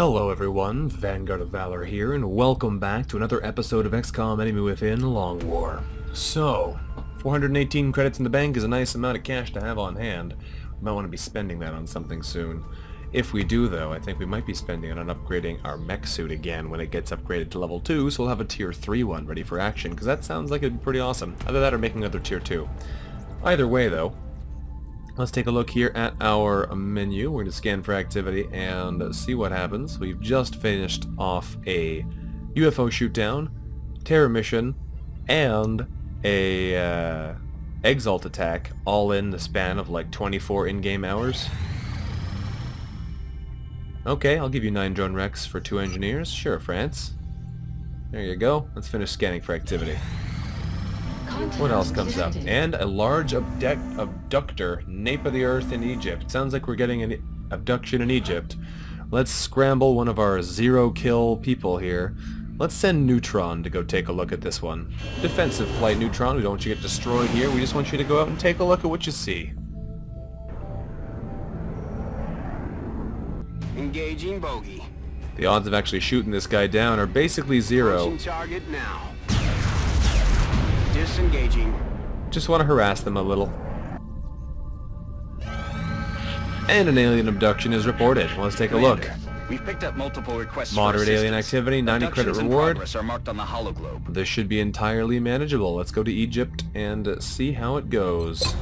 Hello everyone, Vanguard of Valor here, and welcome back to another episode of XCOM Enemy Within Long War. So, 418 credits in the bank is a nice amount of cash to have on hand. We might want to be spending that on something soon. If we do though, I think we might be spending it on upgrading our mech suit again when it gets upgraded to level 2, so we'll have a tier 3 one ready for action, because that sounds like it'd be pretty awesome. Either that or making another tier 2. Either way though, Let's take a look here at our menu. We're going to scan for activity and see what happens. We've just finished off a UFO shootdown, terror mission, and a uh, Exalt attack, all in the span of like 24 in-game hours. Okay, I'll give you 9 drone wrecks for 2 engineers. Sure, France. There you go. Let's finish scanning for activity. What else comes up? And a large abduct abductor, nape of the earth in Egypt. Sounds like we're getting an abduction in Egypt. Let's scramble one of our zero-kill people here. Let's send Neutron to go take a look at this one. Defensive flight, Neutron. We don't want you to get destroyed here. We just want you to go out and take a look at what you see. Engaging bogey. The odds of actually shooting this guy down are basically zero. Launching target now. Disengaging. Just want to harass them a little. And an alien abduction is reported. Let's take a look. We've picked up multiple requests Moderate for alien activity, 90 credit reward. are marked on the hologlobe. This should be entirely manageable. Let's go to Egypt and see how it goes.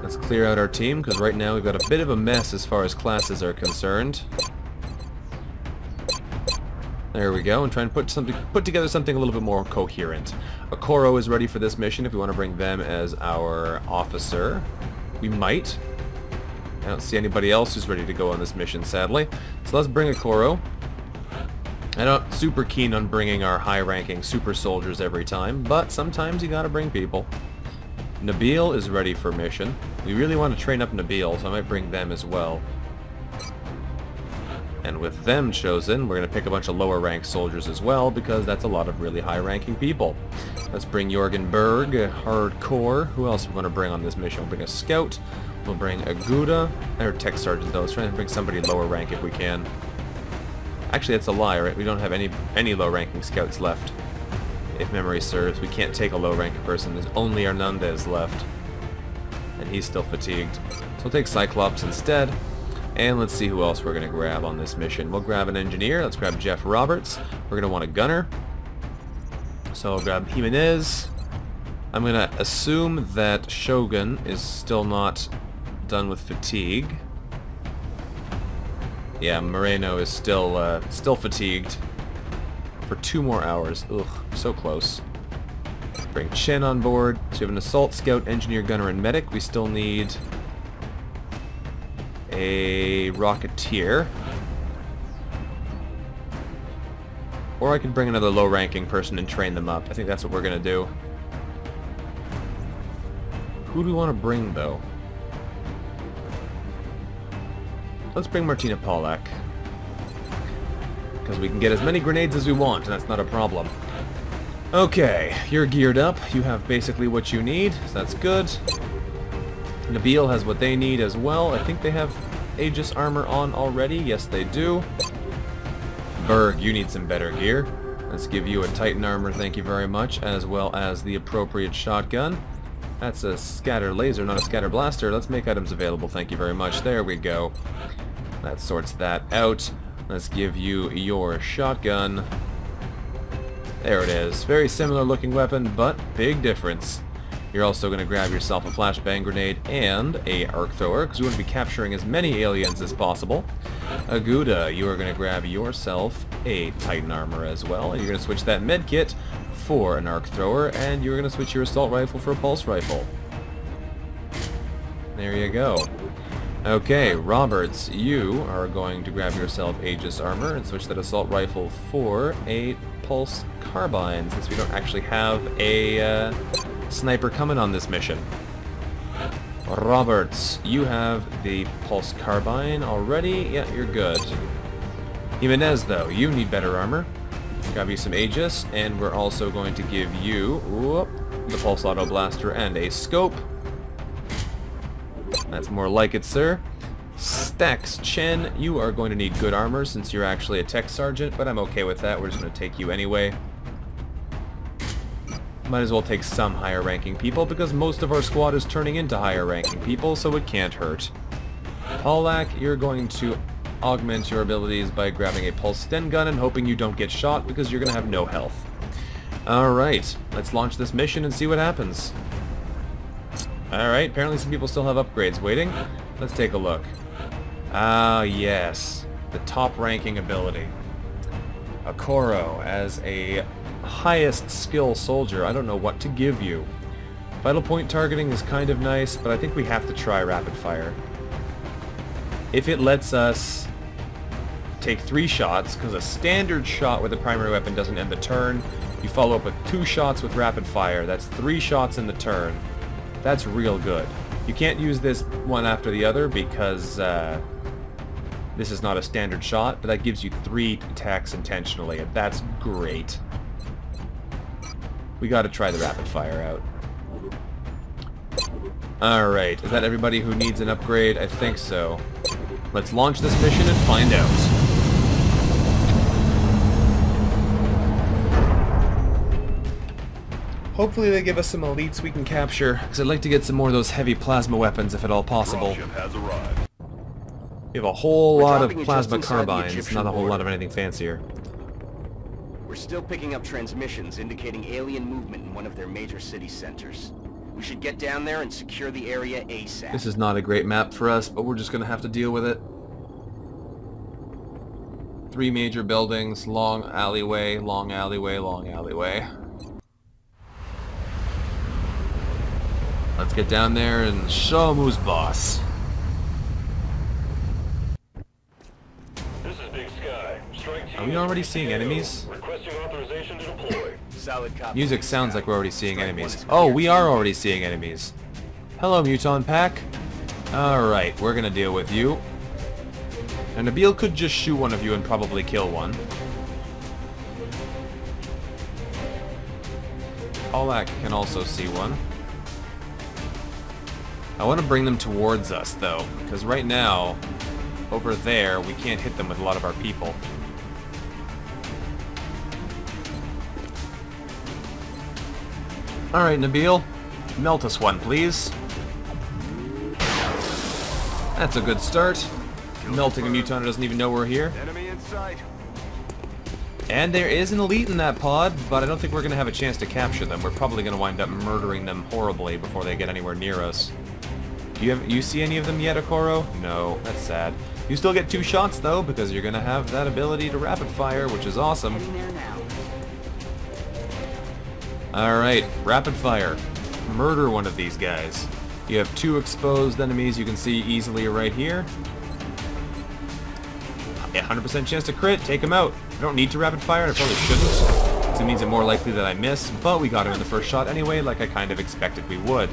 Let's clear out our team, because right now we've got a bit of a mess as far as classes are concerned. There we go, and try and put something, put together something a little bit more coherent. Okoro is ready for this mission if we want to bring them as our officer. We might. I don't see anybody else who's ready to go on this mission, sadly. So let's bring Okoro. I'm not super keen on bringing our high-ranking super soldiers every time, but sometimes you gotta bring people. Nabil is ready for mission. We really want to train up Nabil, so I might bring them as well. And with them chosen, we're going to pick a bunch of lower ranked soldiers as well, because that's a lot of really high-ranking people. Let's bring Jorgen Berg, hardcore. Who else we going to bring on this mission? We'll bring a scout. We'll bring Aguda. Or tech sergeant, though. Let's try and bring somebody lower rank if we can. Actually, that's a lie, right? We don't have any any low-ranking scouts left. If memory serves, we can't take a low-ranking person. There's only Hernandez left. And he's still fatigued. So we'll take Cyclops instead. And let's see who else we're going to grab on this mission. We'll grab an engineer. Let's grab Jeff Roberts. We're going to want a gunner. So I'll grab Jimenez. I'm going to assume that Shogun is still not done with fatigue. Yeah, Moreno is still uh, still fatigued for two more hours. Ugh, so close. Bring Chen on board. So we have an assault, scout, engineer, gunner, and medic. We still need a rocketeer. Or I can bring another low-ranking person and train them up. I think that's what we're gonna do. Who do we want to bring, though? Let's bring Martina Pollack. Because we can get as many grenades as we want, and that's not a problem. Okay, you're geared up. You have basically what you need, so that's good. Nabil has what they need as well. I think they have Aegis armor on already. Yes, they do. Berg, you need some better gear. Let's give you a Titan armor, thank you very much, as well as the appropriate shotgun. That's a scatter laser, not a scatter blaster. Let's make items available, thank you very much. There we go. That sorts that out. Let's give you your shotgun. There it is. Very similar looking weapon, but big difference. You're also going to grab yourself a flashbang grenade and a arc thrower, because we want to be capturing as many aliens as possible. Aguda, you are going to grab yourself a Titan armor as well, and you're going to switch that med kit for an arc thrower, and you're going to switch your assault rifle for a pulse rifle. There you go. Okay, Roberts, you are going to grab yourself Aegis armor and switch that assault rifle for a pulse carbine, since we don't actually have a uh, sniper coming on this mission. Roberts, you have the pulse carbine already. Yeah, you're good. Jimenez, though, you need better armor. Grab you some Aegis, and we're also going to give you whoop, the pulse auto blaster and a scope. That's more like it, sir. Stacks, Chen, you are going to need good armor since you're actually a tech sergeant, but I'm okay with that. We're just going to take you anyway. Might as well take some higher ranking people because most of our squad is turning into higher ranking people, so it can't hurt. Paulak, you're going to augment your abilities by grabbing a pulse Sten gun and hoping you don't get shot because you're going to have no health. Alright, let's launch this mission and see what happens. Alright, apparently some people still have upgrades waiting. Let's take a look. Ah, yes. The top ranking ability. Akoro, as a highest skill soldier, I don't know what to give you. Vital point targeting is kind of nice, but I think we have to try rapid fire. If it lets us take three shots, because a standard shot with a primary weapon doesn't end the turn, you follow up with two shots with rapid fire. That's three shots in the turn. That's real good. You can't use this one after the other because uh, this is not a standard shot, but that gives you three attacks intentionally, and that's great. We gotta try the rapid fire out. Alright, is that everybody who needs an upgrade? I think so. Let's launch this mission and find out. Hopefully they give us some elites we can capture, because I'd like to get some more of those heavy plasma weapons if at all possible. We have a whole We're lot of plasma just inside the carbines, not a whole lot of anything fancier. Still picking up transmissions indicating alien movement in one of their major city centers. We should get down there and secure the area ASAP. This is not a great map for us, but we're just going to have to deal with it. Three major buildings, long alleyway, long alleyway, long alleyway. Let's get down there and show 'em who's boss. Are we already seeing enemies? Requesting authorization to deploy. Solid copy. Music sounds like we're already seeing enemies. Oh, we are already seeing enemies. Hello, Muton Pack. Alright, we're gonna deal with you. And Nabil could just shoot one of you and probably kill one. Polak can also see one. I want to bring them towards us, though, because right now, over there, we can't hit them with a lot of our people. Alright, Nabil. Melt us one, please. That's a good start. Melting a muton doesn't even know we're here. Enemy in sight. And there is an elite in that pod, but I don't think we're going to have a chance to capture them. We're probably going to wind up murdering them horribly before they get anywhere near us. Do you have you see any of them yet, Okoro? No, that's sad. You still get two shots though, because you're going to have that ability to rapid fire, which is awesome. Alright, rapid fire. Murder one of these guys. You have two exposed enemies you can see easily right here. 100% chance to crit, take him out. I don't need to rapid fire, I probably shouldn't. It means it more likely that I miss, but we got him in the first shot anyway, like I kind of expected we would.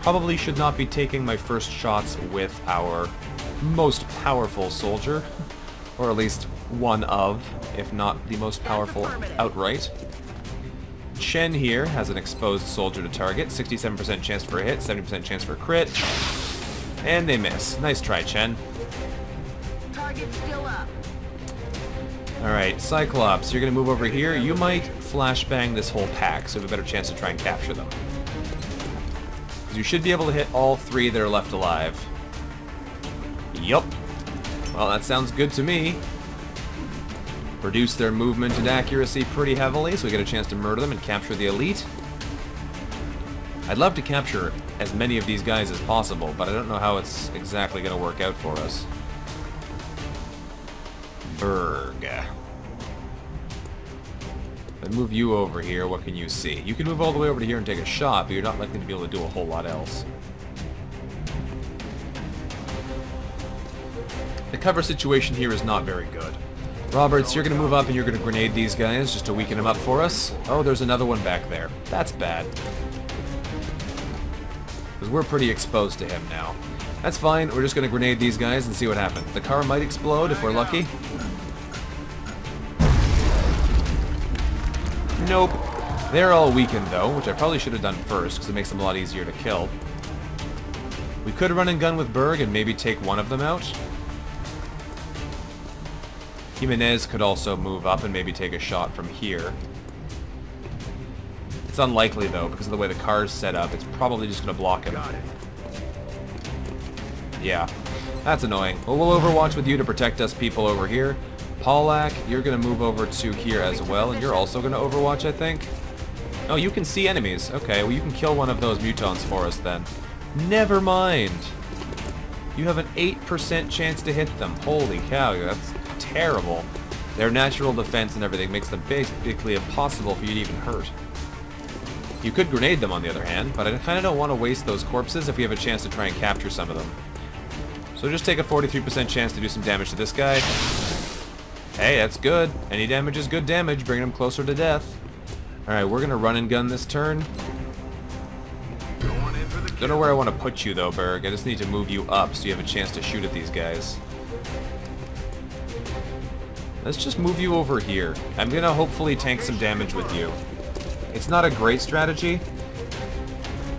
Probably should not be taking my first shots with our most powerful soldier. Or at least one of, if not the most powerful outright. Chen here has an exposed soldier to target, 67% chance for a hit, 70% chance for a crit. And they miss. Nice try, Chen. Target still up. Alright, Cyclops, you're gonna move over here. You might flashbang this whole pack, so we have a better chance to try and capture them. You should be able to hit all three that are left alive. Yup. Well, that sounds good to me. Reduce their movement and accuracy pretty heavily, so we get a chance to murder them and capture the elite. I'd love to capture as many of these guys as possible, but I don't know how it's exactly going to work out for us. Berg. I move you over here, what can you see? You can move all the way over to here and take a shot, but you're not likely to be able to do a whole lot else. The cover situation here is not very good. Roberts, you're to move up and you're to grenade these guys just to weaken them up for us. Oh, there's another one back there. That's bad. Because we're pretty exposed to him now. That's fine, we're just to grenade these guys and see what happens. The car might explode if we're lucky. Nope. They're all weakened though, which I probably should have done first, because it makes them a lot easier to kill. We could run and gun with Berg and maybe take one of them out. Jimenez could also move up and maybe take a shot from here. It's unlikely though, because of the way the car's set up, it's probably just going to block him. Yeah, that's annoying. Well, we'll overwatch with you to protect us people over here. Paulak, you're going to move over to here as well, and you're also going to overwatch, I think. Oh, you can see enemies. Okay, well you can kill one of those mutons for us then. Never mind. You have an 8% chance to hit them. Holy cow, that's terrible. Their natural defense and everything makes them basically impossible for you to even hurt. You could grenade them on the other hand, but I kind of don't want to waste those corpses if we have a chance to try and capture some of them. So just take a 43% chance to do some damage to this guy. Hey, that's good. Any damage is good damage, bringing him closer to death. Alright, we're gonna run and gun this turn. Don't know where I want to put you though, Berg. I just need to move you up so you have a chance to shoot at these guys. Let's just move you over here. I'm gonna hopefully tank some damage with you. It's not a great strategy,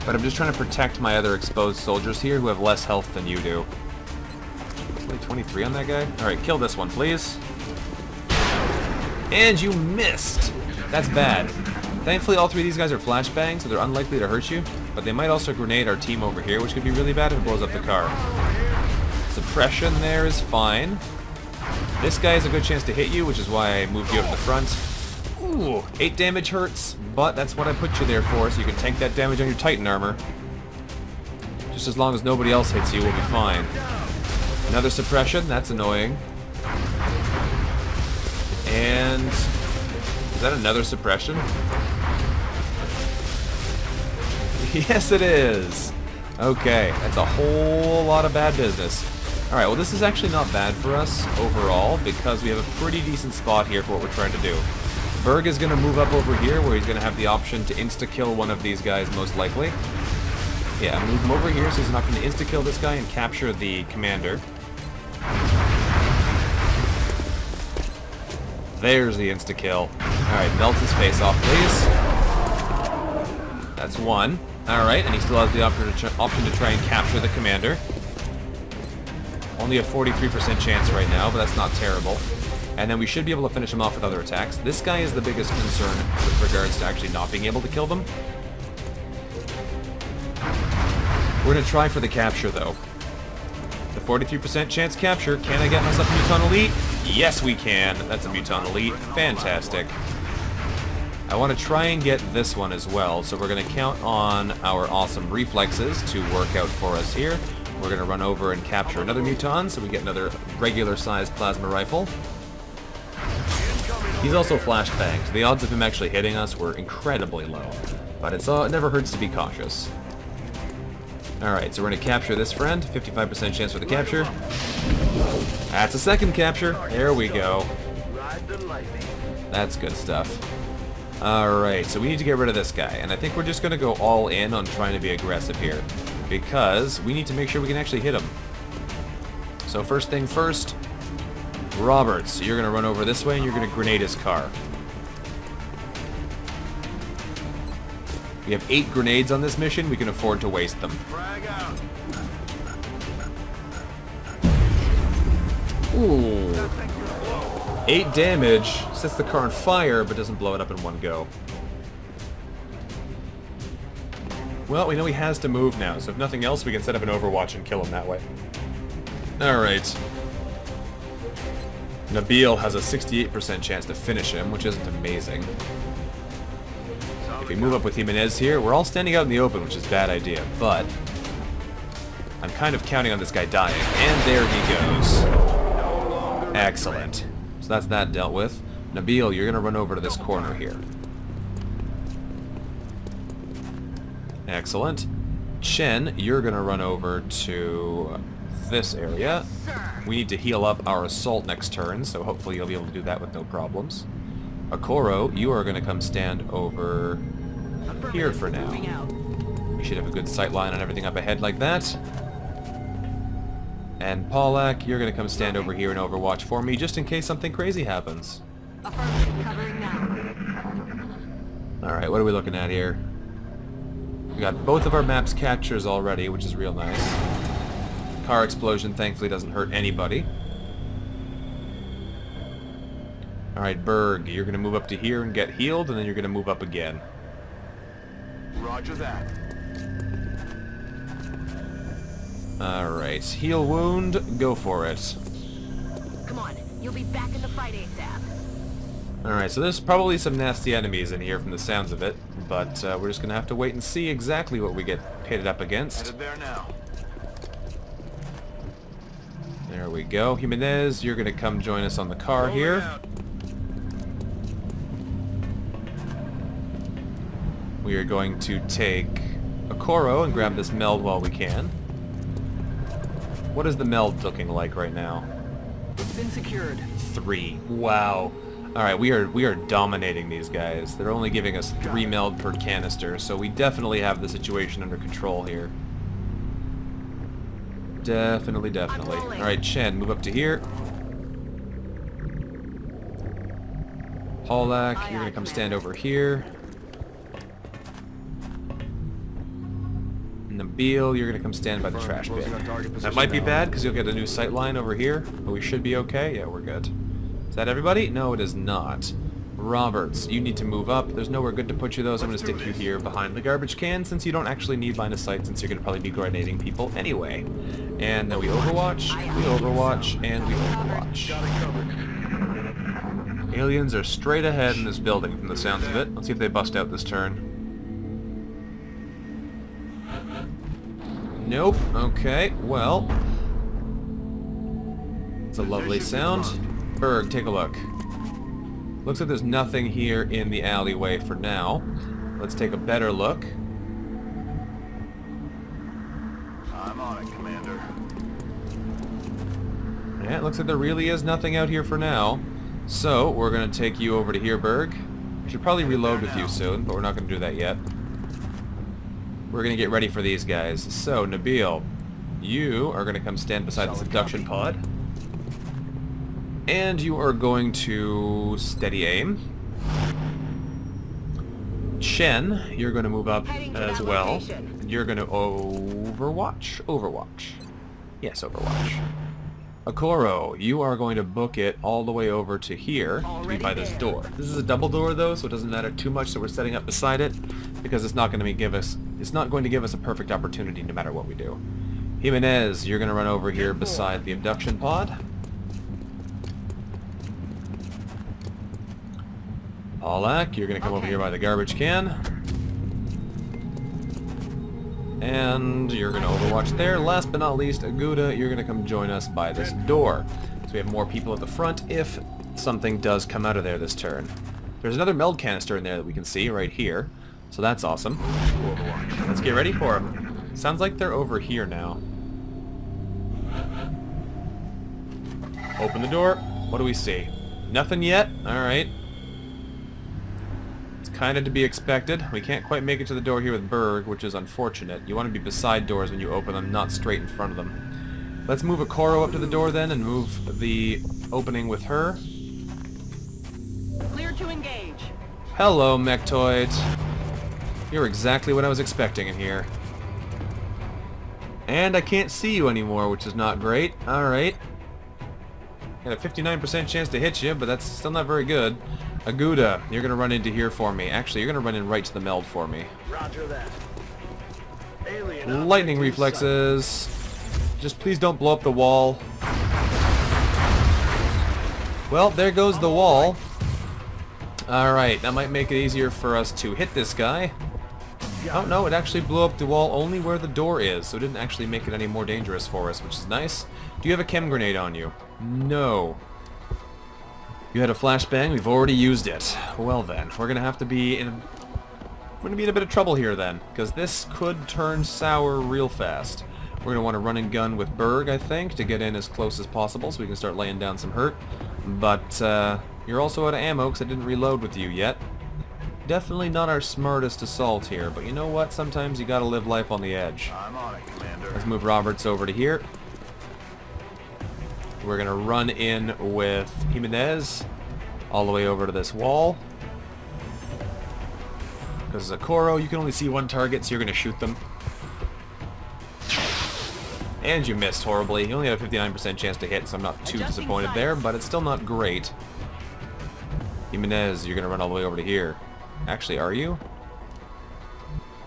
but I'm just trying to protect my other exposed soldiers here who have less health than you do. Only 23 on that guy? Alright, kill this one, please. And you missed! That's bad. Thankfully, all three of these guys are flashbang, so they're unlikely to hurt you, but they might also grenade our team over here, which could be really bad if it blows up the car. Suppression there is fine. This guy has a good chance to hit you, which is why I moved you up the front. Ooh, 8 damage hurts, but that's what I put you there for, so you can tank that damage on your Titan armor. Just as long as nobody else hits you, we'll be fine. Another suppression, that's annoying. And... Is that another suppression? Yes, it is. Okay, that's a whole lot of bad business. Alright, well this is actually not bad for us overall because we have a pretty decent spot here for what we're trying to do. Berg is going to move up over here where he's going to have the option to insta-kill one of these guys most likely. Yeah, move him over here so he's not going to insta-kill this guy and capture the commander. There's the insta-kill. Alright, melt his face off, please. That's one. Alright, and he still has the option to, option to try and capture the commander. Only a 43% chance right now, but that's not terrible. And then we should be able to finish him off with other attacks. This guy is the biggest concern with regards to actually not being able to kill them. We're going to try for the capture, though. The 43% chance capture. Can I get myself a Muton Elite? Yes, we can. That's a Muton Elite. Fantastic. I want to try and get this one as well, so we're going to count on our awesome reflexes to work out for us here. We're going to run over and capture another Muton, so we get another regular-sized plasma rifle. He's also flashbanged. The odds of him actually hitting us were incredibly low, but it's, uh, it never hurts to be cautious. Alright, so we're going to capture this friend. 55% chance for the capture. That's a second capture. There we go. That's good stuff. Alright, so we need to get rid of this guy, and I think we're just going to go all in on trying to be aggressive here, because we need to make sure we can actually hit him. So first thing first, Roberts, you're going to run over this way and you're going to grenade his car. We have eight grenades on this mission, we can afford to waste them. Ooh. Eight damage, sets the car on fire, but doesn't blow it up in one go. Well, we know he has to move now, so if nothing else, we can set up an Overwatch and kill him that way. Alright. Nabil has a 68% chance to finish him, which isn't amazing. If we move up with Jimenez here, we're all standing out in the open, which is a bad idea, but... I'm kind of counting on this guy dying, and there he goes. Excellent. So that's that dealt with. Nabil, you're going to run over to this corner here. Excellent. Chen, you're going to run over to this area. We need to heal up our assault next turn, so hopefully you'll be able to do that with no problems. Akoro, you are going to come stand over here for now. We should have a good sight line on everything up ahead like that. And Paulak, you're going to come stand over here and overwatch for me, just in case something crazy happens. Alright, what are we looking at here? We got both of our maps captures already, which is real nice. car explosion thankfully doesn't hurt anybody. Alright, Berg, you're going to move up to here and get healed, and then you're going to move up again. Roger that. Alright, heal wound, go for it. Come on, you'll be back in the fight ASAP. Alright, so there's probably some nasty enemies in here from the sounds of it, but uh, we're just going to have to wait and see exactly what we get pitted up against. There now. There we go. Jimenez, you're going to come join us on the car here. We are going to take a Koro and grab this meld while we can. What is the meld looking like right now? It's been secured. Three. Wow. Alright, we are we are dominating these guys. They're only giving us three meld per canister, so we definitely have the situation under control here. Definitely, definitely. Alright, Chen, move up to here. Polak, Aye, you're gonna come stand over here. Nabil, you're gonna come stand by the trash bin. Closing on target That might be bad because you'll get a new sight line over here, but we should be okay. Yeah, we're good. Is that everybody? No, it is not. Roberts, you need to move up. There's nowhere good to put you though, so I'm going to stick you here behind the garbage can since you don't actually need line of sight since you're going to probably be grenading people anyway. And then we overwatch, we overwatch, and we overwatch. Got it covered. Aliens are straight ahead in this building from the sounds of it. Let's see if they bust out this turn. Nope. Okay, well. It's a lovely sound. Berg, take a look. Looks like there's nothing here in the alleyway for now. Let's take a better look. I'm on it, Commander. Yeah, it looks like there really is nothing out here for now. So, we're going to take you over to here, Berg. We should probably reload with you soon, but we're not going to do that yet. We're going to get ready for these guys. So, Nabil, you are going to come stand beside abduction copy. pod. And you are going to steady aim. Chen, you're going to move up to as well. location. You're going to overwatch? Overwatch. Yes, Overwatch. Akoro, you are going to book it all the way over to here to be by this there. door. This is a double door though, so it doesn't matter too much that we're setting up beside it because it's not going to be give us it's not going to give us a perfect opportunity no matter what we do. Jimenez, you're going to run over here beside the abduction pod. Polak, you're going to come over here by the garbage can. And you're going to overwatch there. Last but not least, Aguda, you're going to come join us by this door. So we have more people at the front if something does come out of there this turn. There's another meld canister in there that we can see right here. So that's awesome. Let's get ready for them. Sounds like they're over here now. Open the door. What do we see? Nothing yet? Alright. It's kind of to be expected. We can't quite make it to the door here with Berg, which is unfortunate. You want to be beside doors when you open them, not straight in front of them. Let's move a Koro up to the door then and move the opening with her. Clear to engage. Hello, Mechtoid. You're exactly what I was expecting in here. And I can't see you anymore, which is not great. Alright. Got a 59% chance to hit you, but that's still not very good. Aguda, you're going to run into here for me. Actually, you're going to run in right to the meld for me. Roger that. Alien Lightning object in sight. reflexes. Just please don't blow up the wall. Well, there goes the wall. Alright, that might make it easier for us to hit this guy. Oh no, it actually blew up the wall only where the door is, so it didn't actually make it any more dangerous for us, which is nice. Do you have a chem grenade on you? No. You had a flashbang, we've already used it. Well then, we're gonna have to be in we're gonna be in a bit of trouble here then, because this could turn sour real fast. We're gonna want to run and gun with Berg, I think, to get in as close as possible so we can start laying down some hurt. But uh, you're also out of ammo because I didn't reload with you yet. Definitely not our smartest assault here, but you know what? Sometimes you gotta live life on the edge. I'm on it, Commander. Let's move Roberts over to here. We're gonna run in with Jimenez all the way over to this wall. Because Zakoro, you can only see one target, so you're gonna shoot them. And you missed horribly. You only had a 59% chance to hit, so I'm not too Adjusting disappointed sights. there, but it's still not great. Jimenez, you're gonna run all the way over to here. Actually, are you?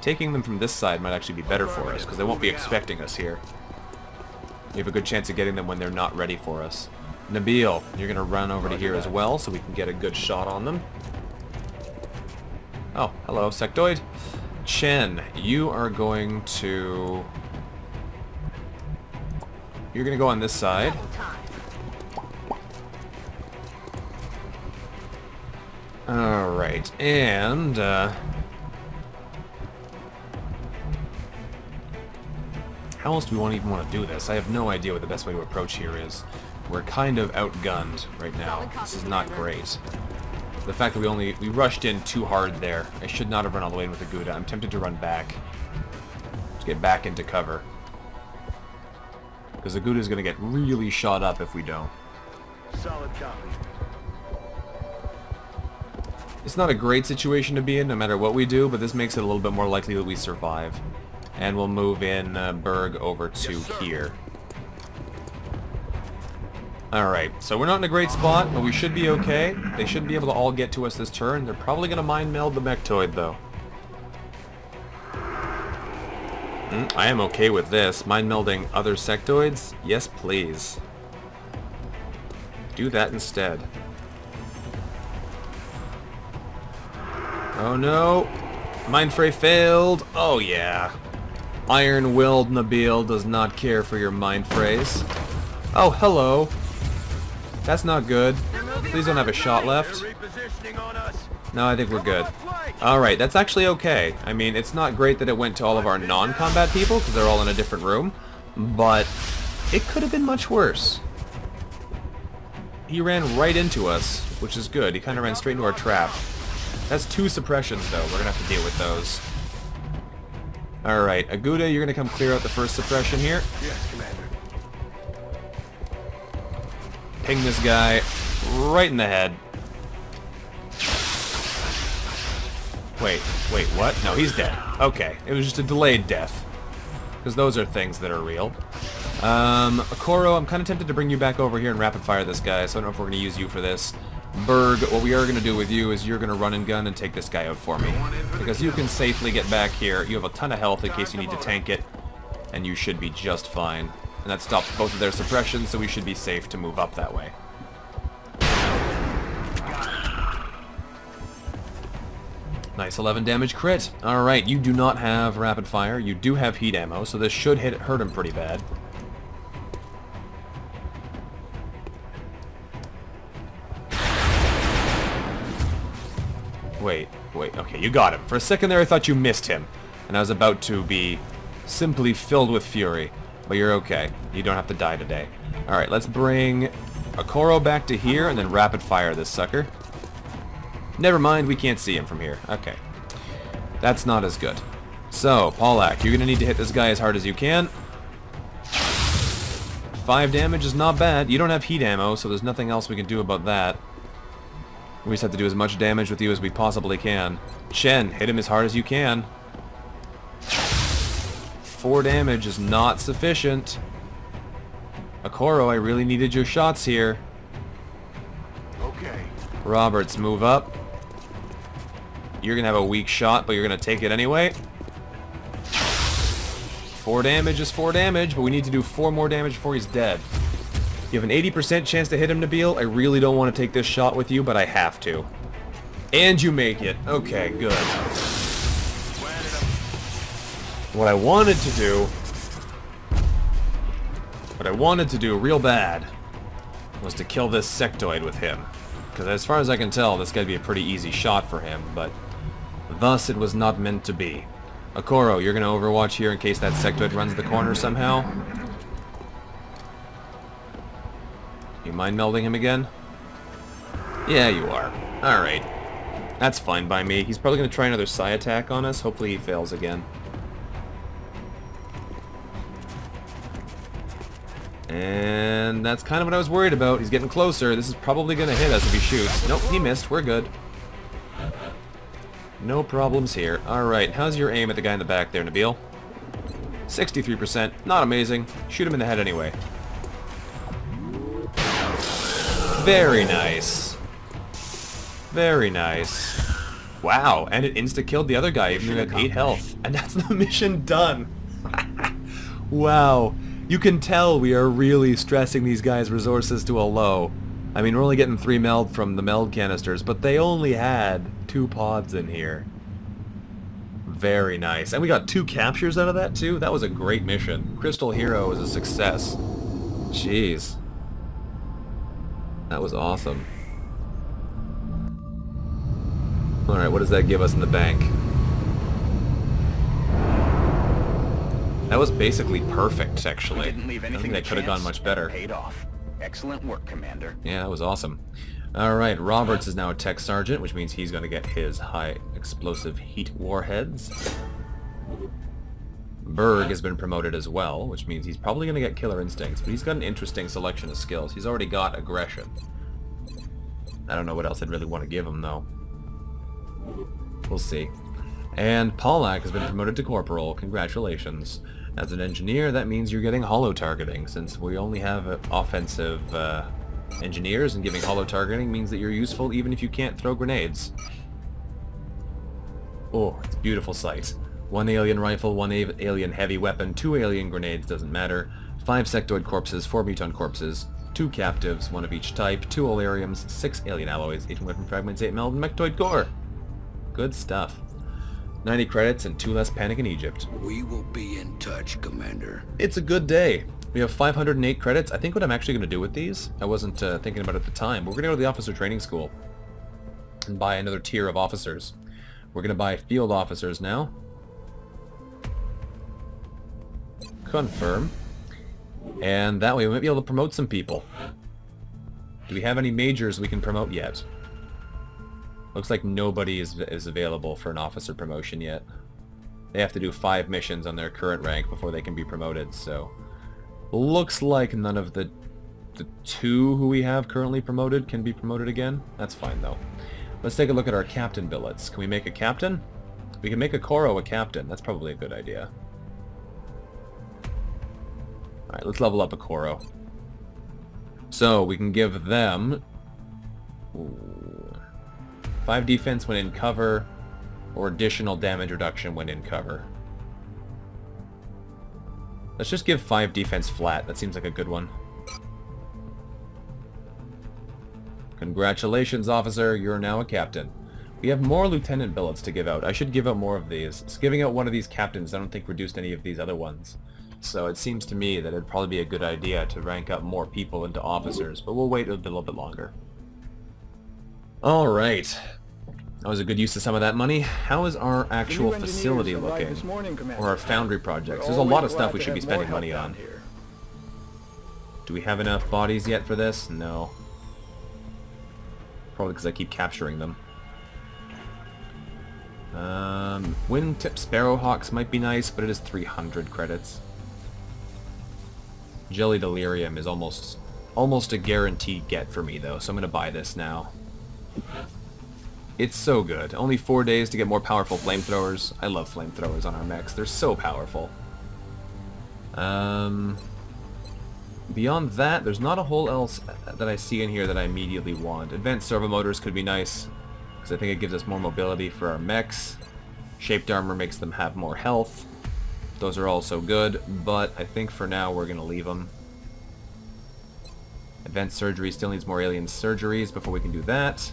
Taking them from this side might actually be better for us, because they won't be expecting us here. We have a good chance of getting them when they're not ready for us. Nabil, you're gonna run over to here as well, so we can get a good shot on them. Oh, hello, Sectoid. Chen, you are going to... You're gonna go on this side. Alright, and, uh... How else do we want even want to do this? I have no idea what the best way to approach here is. We're kind of outgunned right now. This is not great. The fact that we only... we rushed in too hard there. I should not have run all the way in with the Gouda. I'm tempted to run back. To get back into cover. Because the Gouda is going to get really shot up if we don't. Solid copy. It's not a great situation to be in, no matter what we do, but this makes it a little bit more likely that we survive. And we'll move in uh, Berg over to here. Alright, so we're not in a great spot, but we should be okay. They shouldn't be able to all get to us this turn. They're probably going to mind meld the Mechtoid, though. Mm, I am okay with this. Mind melding other sectoids? Yes, please. Do that instead. Oh no! Mindfray failed! Oh yeah. Iron-willed Nabil does not care for your mind phrase. Oh, hello. That's not good. Please don't have a shot left. No, I think we're good. Alright, that's actually okay. I mean, it's not great that it went to all of our non-combat people, because they're all in a different room, but it could have been much worse. He ran right into us, which is good. He kind of ran straight into our trap. That's two suppressions, though. We're going to have to deal with those. Alright, Aguda, you're going to come clear out the first suppression here. Yes, Commander. Ping this guy right in the head. Wait, wait, what? No, he's dead. Okay, it was just a delayed death. Because those are things that are real. Um, Akoro, I'm kind of tempted to bring you back over here and rapid fire this guy, so I don't know if we're going to use you for this. Berg, what we are going to do with you is you're going to run and gun and take this guy out for me. Because you can safely get back here. You have a ton of health in case you need to tank it. And you should be just fine. And that stops both of their suppressions, so we should be safe to move up that way. Nice 11 damage crit. Alright, you do not have rapid fire. You do have heat ammo, so this should hit hurt him pretty bad. Okay, you got him. For a second there I thought you missed him, and I was about to be simply filled with fury. But you're okay. You don't have to die today. Alright, let's bring Akoro back to here and then rapid fire this sucker. Never mind, we can't see him from here. Okay. That's not as good. So, Paulak, you're going to need to hit this guy as hard as you can. Five damage is not bad. You don't have heat ammo, so there's nothing else we can do about that. We just have to do as much damage with you as we possibly can. Chen, hit him as hard as you can. Four damage is not sufficient. Akoro, I really needed your shots here. Okay. Roberts, move up. You're gonna have a weak shot, but you're gonna take it anyway. Four damage is four damage, but we need to do four more damage before he's dead. You have an 80% chance to hit him, Nabil. I really don't want to take this shot with you, but I have to. And you make it. Okay, good. What I wanted to do... What I wanted to do real bad was to kill this sectoid with him. Because as far as I can tell, this guy'd be a pretty easy shot for him, but thus it was not meant to be. Akoro, you're going to overwatch here in case that sectoid runs the corner somehow. Mind melding him again? Yeah, you are. Alright. That's fine by me. He's probably going to try another Psi attack on us. Hopefully he fails again. And that's kind of what I was worried about. He's getting closer. This is probably going to hit us if he shoots. Nope, he missed. We're good. No problems here. Alright, how's your aim at the guy in the back there, Nabil? 63%, not amazing. Shoot him in the head anyway. Very nice. Very nice. Wow, and it insta-killed the other guy, even though had 8 health. And that's the mission done. wow. You can tell we are really stressing these guys' resources to a low. I mean, we're only getting 3 meld from the meld canisters, but they only had 2 pods in here. Very nice. And we got 2 captures out of that, too? That was a great mission. Crystal Hero was a success. Jeez. That was awesome. Alright, what does that give us in the bank? That was basically perfect, actually. We didn't leave I think anything that could have gone much better. Paid off. Excellent work, Commander. Yeah, that was awesome. Alright, Roberts is now a tech sergeant, which means he's going to get his high explosive heat warheads. Berg has been promoted as well, which means he's probably going to get killer instincts, but he's got an interesting selection of skills. He's already got aggression. I don't know what else I'd really want to give him, though. We'll see. And Pollack has been promoted to corporal. Congratulations. As an engineer, that means you're getting holo targeting, since we only have uh, offensive uh, engineers, and giving holo targeting means that you're useful even if you can't throw grenades. Oh, it's a beautiful sight. One alien rifle, one alien heavy weapon, two alien grenades, doesn't matter. Five sectoid corpses, four muton corpses, two captives, one of each type, two eleriums, six alien alloys, eight weapon fragments, eight meld, and mechtoid core. Good stuff. 90 credits and two less panic in Egypt. We will be in touch, Commander. It's a good day. We have 508 credits. I think what I'm actually going to do with these, I wasn't uh, thinking about it at the time, we're going to go to the officer training school and buy another tier of officers. We're going to buy field officers now. Confirm. And that way we might be able to promote some people. Do we have any majors we can promote yet? Looks like nobody is, is available for an officer promotion yet. They have to do five missions on their current rank before they can be promoted, so... Looks like none of the the two who we have currently promoted can be promoted again. That's fine, though. Let's take a look at our captain billets. Can we make a captain? We can make a Koro a captain. That's probably a good idea. Alright, let's level up a Koro. So, we can give them... Ooh, 5 defense when in cover, or additional damage reduction when in cover. Let's just give 5 defense flat. That seems like a good one. Congratulations, officer. You're now a captain. We have more lieutenant billets to give out. I should give out more of these. Giving out one of these captains I don't think reduced any of these other ones. So it seems to me that it'd probably be a good idea to rank up more people into officers, but we'll wait a little bit longer. Alright. That was a good use of some of that money. How is our actual facility looking? morning, Or our foundry projects? There's a lot of stuff we should be spending money on. here. Do we have enough bodies yet for this? No. Probably because I keep capturing them. Um, Wingtip Sparrowhawks might be nice, but it is 300 credits. Jelly Delirium is almost almost a guaranteed get for me, though, so I'm to buy this now. It's so good. Only four days to get more powerful flamethrowers. I love flamethrowers on our mechs. They're so powerful. Um, beyond that, there's not a whole else that I see in here that I immediately want. Advanced servo motors could be nice, because I think it gives us more mobility for our mechs. Shaped armor makes them have more health. Those are also good, but I think for now we're going to leave them. Advanced surgery still needs more alien surgeries before we can do that.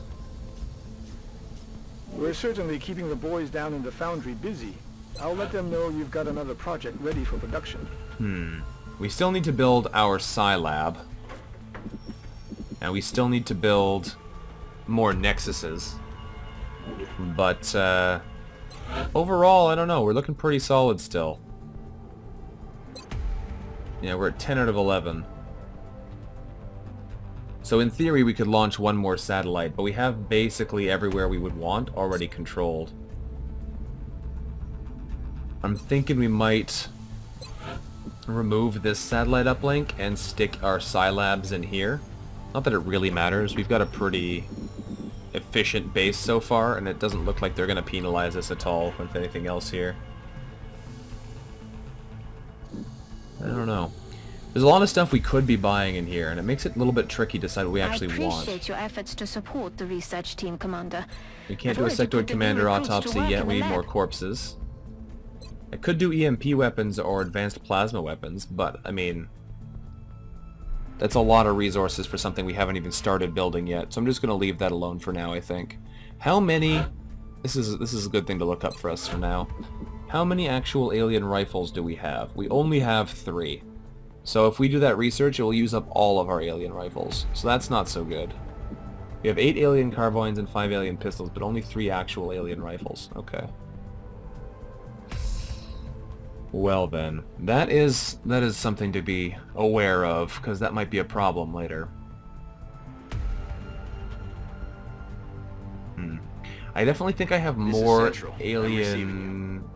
We're certainly keeping the boys down in the foundry busy. I'll let them know you've got another project ready for production. Hmm. We still need to build our Psi Lab. And we still need to build more Nexuses. But, uh, overall, I don't know. We're looking pretty solid still. Yeah, we're at 10 out of 11. So in theory, we could launch one more satellite, but we have basically everywhere we would want already controlled. I'm thinking we might remove this satellite uplink and stick our Psi Labs in here. Not that it really matters. We've got a pretty efficient base so far, and it doesn't look like they're going to penalize us at all with anything else here. Don't know. There's a lot of stuff we could be buying in here, and it makes it a little bit tricky to decide what we actually want. I want. appreciate your efforts to support the research team, Commander. We can't I've do a sectoid commander autopsy yet, we need more corpses. I could do EMP weapons or advanced plasma weapons, but, I mean... That's a lot of resources for something we haven't even started building yet, so I'm just going to leave that alone for now, I think. How many... This is, this is a good thing to look up for us for now. How many actual alien rifles do we have? We only have three. So if we do that research, it will use up all of our alien rifles. So that's not so good. We have eight alien carbines and five alien pistols, but only three actual alien rifles. Okay. Well then, that is that is something to be aware of, because that might be a problem later. Hmm. I definitely think I have This more Central. I'm receiving alien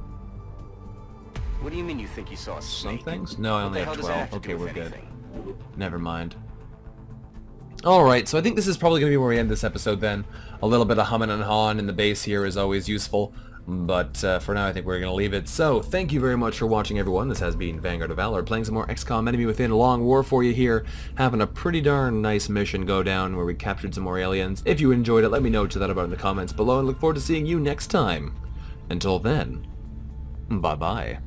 What do you mean you think you saw a snake? some things. No, I only have hell does that 12. Okay, we're good. anything? Never mind. Alright, so I think this is probably going to be where we end this episode then. A little bit of humming and hawing in the base here is always useful, but uh, for now I think we're going to leave it. So, thank you very much for watching everyone. This has been Vanguard of Valor, playing some more XCOM Enemy Within a Long War for you here, having a pretty darn nice mission go down where we captured some more aliens. If you enjoyed it, let me know to that about in the comments below, and look forward to seeing you next time. Until then, bye-bye.